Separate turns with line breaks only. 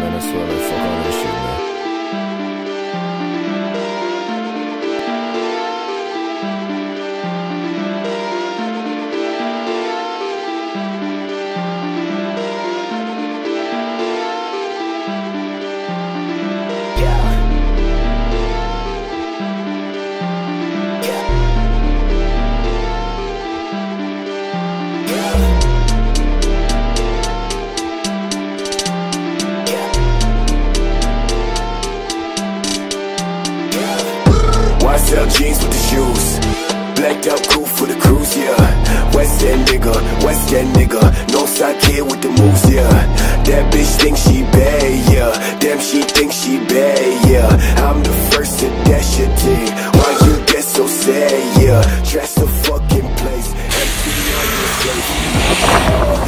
Man, fuck all this shit, man. Sell jeans with the shoes. Blacked out cool for the cruise, yeah. West End nigga, West End nigga. Northside kid with the moves, yeah. That bitch think she bad, yeah. Damn, she think she bad, yeah. I'm the first to dash your thing Why you get so sad, yeah? Dress the fucking place. Empty on your face